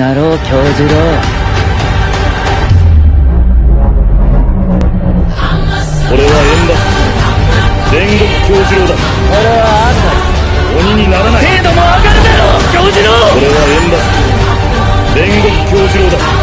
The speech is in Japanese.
なろう教授郎。俺は縁だ。煉獄教授郎だ。俺は鬼にならない。精度も上がるだろう京次郎。俺は縁だ。煉獄教授郎だ。